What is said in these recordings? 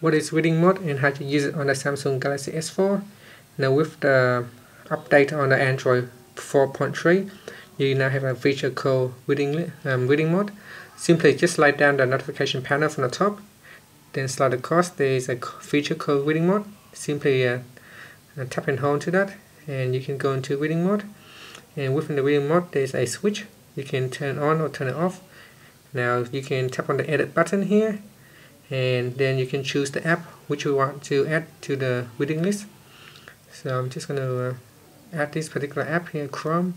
what is reading mode and how to use it on the Samsung Galaxy S4 now with the update on the Android 4.3 you now have a feature called reading, um, reading mode. Simply just slide down the notification panel from the top then slide across. There is a feature called reading mode. Simply uh, tap and hold to that and you can go into reading mode. And within the reading mode there's a switch. You can turn on or turn it off. Now you can tap on the edit button here and then you can choose the app which you want to add to the reading list. So I'm just going to uh, add this particular app here Chrome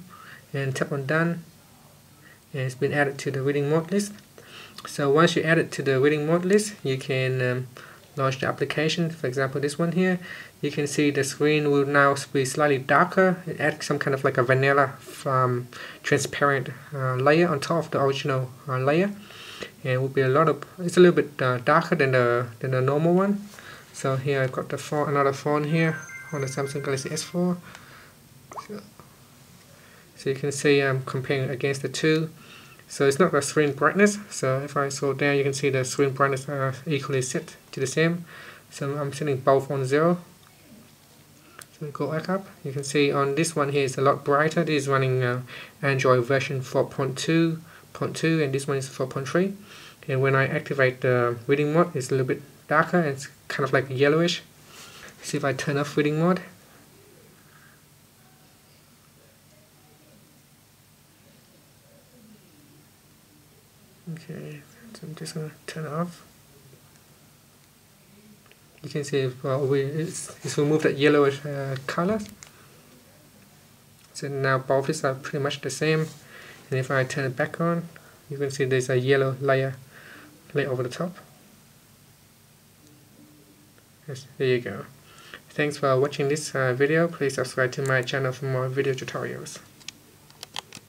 and tap on done. And it's been added to the reading mode list. So once you add it to the reading mode list you can um, launch the application. For example this one here you can see the screen will now be slightly darker. It adds some kind of like a vanilla from transparent uh, layer on top of the original uh, layer. And it will be a lot of it's a little bit uh, darker than the than the normal one. So here I've got the phone another phone here on the Samsung Galaxy S4 so, so you can see I'm comparing against the two so it's not the screen brightness. So if I scroll down you can see the screen brightness are equally set to the same. So I'm setting both on zero. So go back up. You can see on this one here is a lot brighter. This is running uh, Android version 4.2 0.2 and this one is 4.3 and when I activate the reading mode it's a little bit darker and it's kind of like yellowish. See if I turn off reading mode okay so I'm just gonna turn off. You can see well we it's, it's removed that yellowish uh, color. So now both these are pretty much the same. And if I turn it back on you can see there's a yellow layer laid over the top. Yes, there you go. Thanks for watching this uh, video. Please subscribe to my channel for more video tutorials